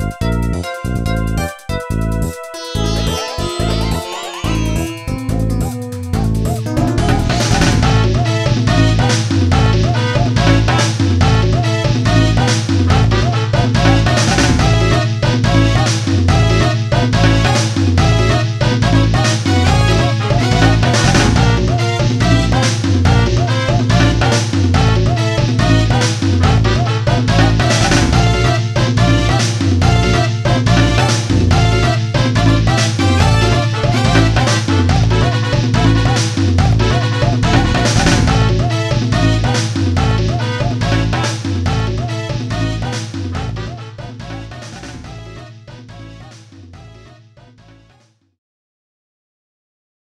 Música